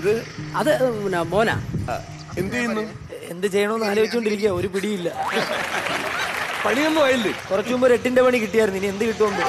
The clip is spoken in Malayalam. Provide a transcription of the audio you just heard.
ഇത് അത് പിന്നെ മോനാ. എന്ത് ചെയ്യുന്നു? എന്ത് ചെയ്യണമെന്ന് ആലോചിച്ചുകൊണ്ടിരിക്കുക ഒരു പിടിയില്ല. പണിയൊന്നും ആയില്ലേ? കുറച്ചു മുമ്പ് ഒരു എട്ടിന്റെ പണി കിട്ടിയായിരുന്നു ഇനി എന്ത് കിട്ടുമെന്ന്.